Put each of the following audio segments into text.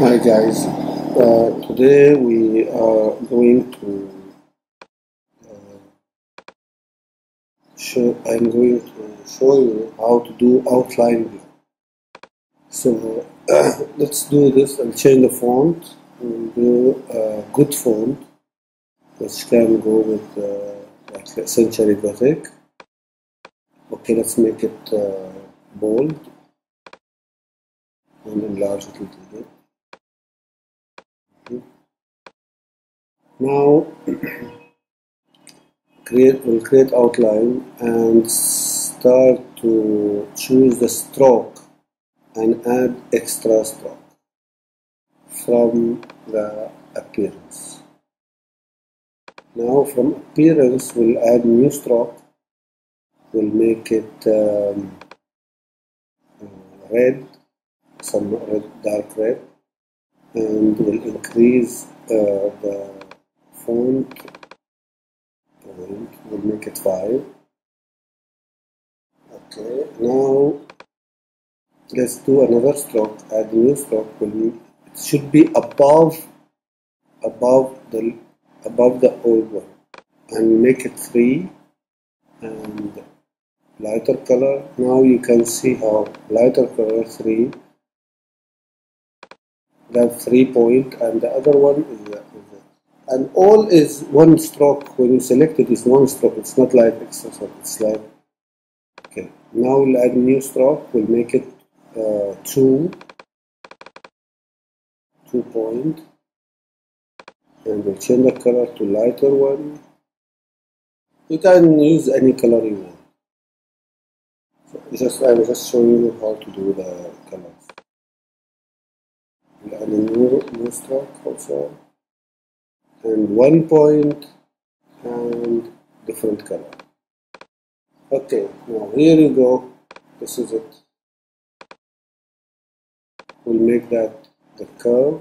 Hi guys, uh, today we are going to uh, show. I'm going to show you how to do outline view. So let's do this I'll change the font and do a good font which can go with uh, like Century Gothic. Okay, let's make it uh, bold and enlarge it a little bit. Now create will create outline and start to choose the stroke and add extra stroke from the appearance. Now from appearance we'll add new stroke. We'll make it um, red, some red, dark red, and we'll increase uh, the font point we'll make it 5 okay now let's do another stroke add new stroke will it should be above above the above the old one. And make it 3 and lighter color. Now you can see how lighter color 3 that 3 point and the other one is the and all is one stroke. When you select it is one stroke. It's not like extra it's like okay. Now we'll add new stroke. We'll make it uh, two. Two point. And we'll change the color to lighter one. You can use any color you want. So just I'm just showing you how to do the colors we'll add a new, stroke also. And one point and different color. Okay now here you go. This is it. We'll make that the curve.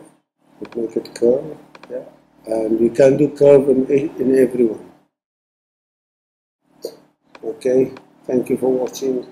We'll make it curve yeah. And we can do curve in, in everyone. Okay thank you for watching